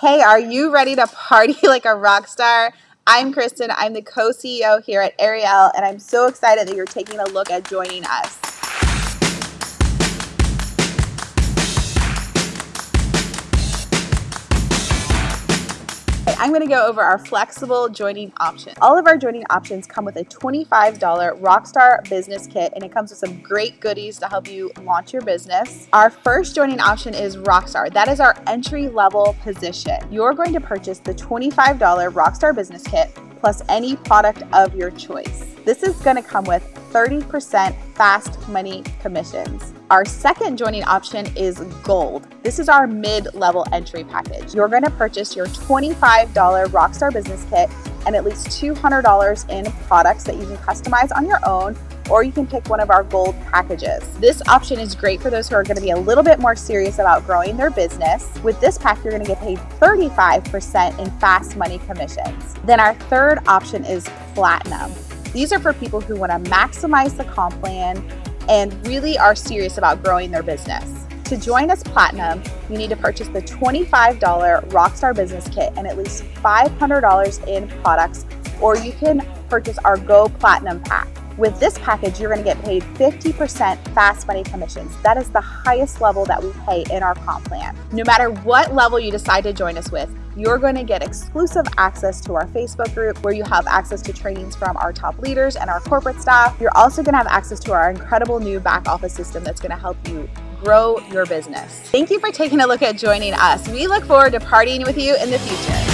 Hey, are you ready to party like a rock star? I'm Kristen. I'm the co CEO here at Arieyl, and I'm so excited that you're taking a look at joining us. I'm going to go over our flexible joining option. All of our joining options come with a $25 Rockstar business kit and it comes with some great goodies to help you launch your business. Our first joining option is Rockstar. That is our entry level position. You're going to purchase the $25 Rockstar business kit plus any product of your choice. This is going to come with 30% fast money commissions. Our second joining option is Gold. This is our mid level entry package. You're going to purchase your $25 Rockstar Business Kit and at least $200 in products that you can customize on your own or you can pick one of our gold packages. This option is great for those who are going to be a little bit more serious about growing their business. With this pack, you're going to get paid 35% in fast money commissions. Then our third option is platinum. These are for people who want to maximize the comp plan and really are serious about growing their business. To join us Platinum, you need to purchase the $25 Rockstar Business Kit and at least $500 in products, or you can purchase our Go Platinum Pack. With this package, you're going to get paid 50% fast money commissions. That is the highest level that we pay in our comp plan. No matter what level you decide to join us with, you're going to get exclusive access to our Facebook group where you have access to trainings from our top leaders and our corporate staff. You're also going to have access to our incredible new back office system that's going to help you grow your business. Thank you for taking a look at joining us. We look forward to partying with you in the future.